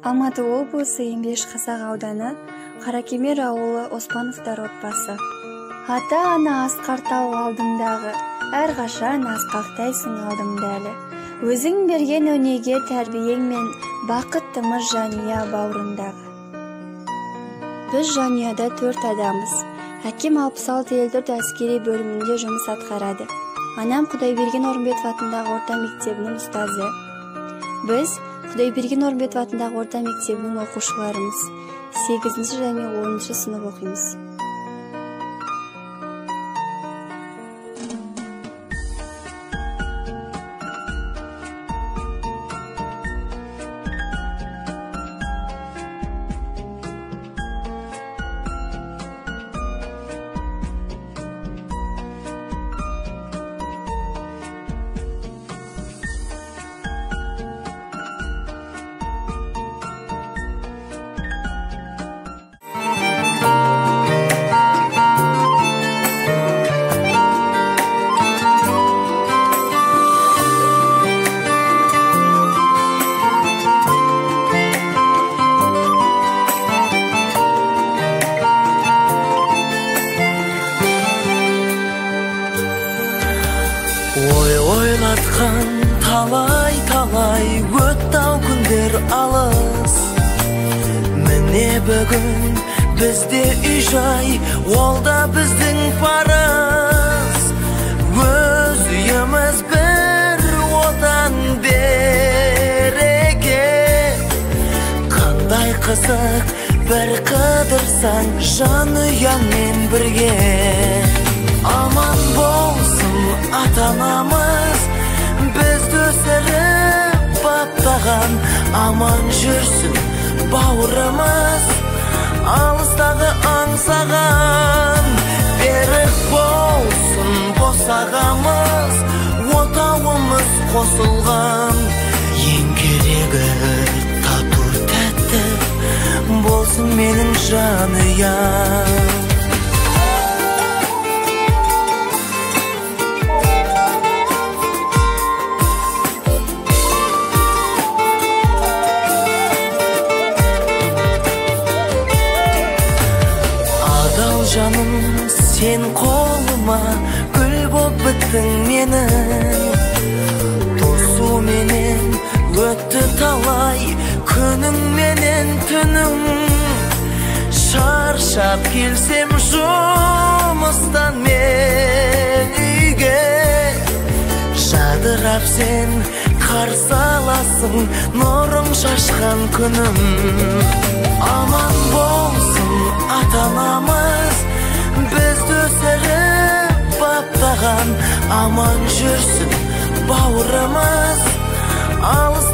алматы облысы еңбеш қазақ ауданы қаракемер ауылы оспановтар отбасы. Ата ана асқар тау алдыңдағы әрқашан асқақтайсың алдымда әлі. Өзің берген өнеге тәрбиең мен бақыттымыз жанұя бауырындағы. Біз жанұяда төрт адамбыз әкем алпыс алты елдерді әскери бөлімінде жұмыс атқарады. Анам құдайберген орынбетов атындағы орта мектебінің ұстазы. Біз құдайберген орынбетов атындағы орта мектебінің оқушыларымыз сегізінші және оныншы сынып оқимыз. Ой ойлатқан талай талай өтті ау күндер алыс. Міне бүгін бізде үй жай ол да біздің парыз. Өз үйіміз бір отан береке. Қандай қызық бір қыдырсаң жанұяңмен бірге. Аман болсын ата анамыз бізді өсіріп баптаған аман жүрсін бауырымыз алыстағы аңсаған берік болсын босағамыз отауымыз қосылған ең керегі тату тәтті болсын менің жанұям жаным сен қолыма гүл боп біттің менің тосу менен өтті талай күнің менен түнің. Шаршап келсем жұмыстан мен үйге. Жадырап сен қарсы аласың нұрың шашқан күнім. Аман жүрсін бауырымыз алыста